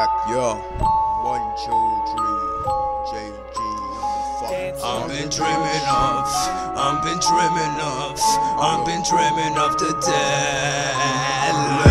back, yo. One, two, three, JG. I've been dreaming of, I've been dreaming of, I've been dreaming of the dead.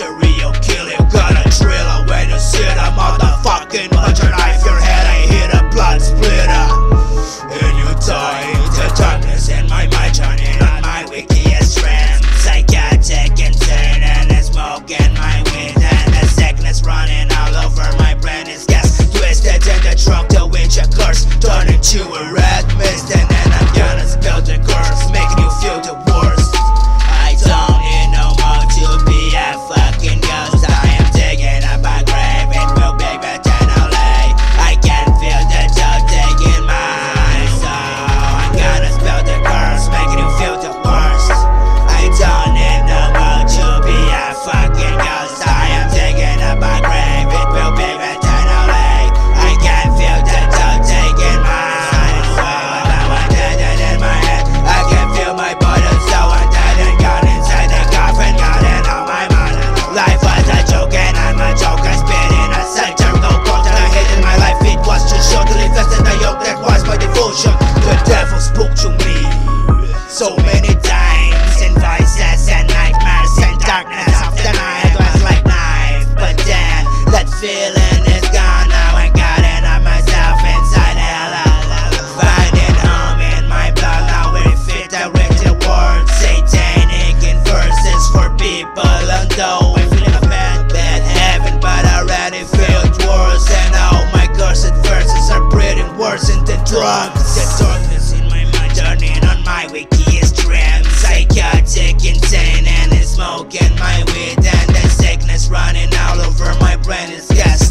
serial killer. Got a thriller when you see the motherfucking punch knife your head, I hit a blood splitter And you die into darkness in my mind Turning on my wickedest friend. Psychotic insane and smoke in my weed And the sickness running all over my brain. Is gas Twisted in the trunk, the windshield curse Turning to a start taking ten and smoking my weed and the sickness running all over my brain. Is gas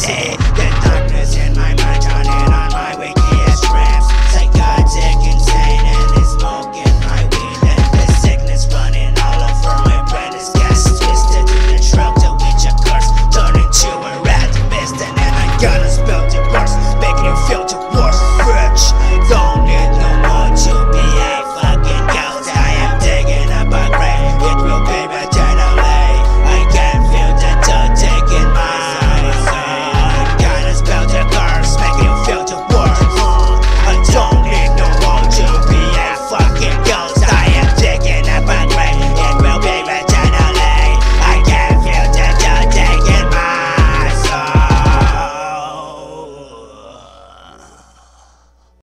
Say.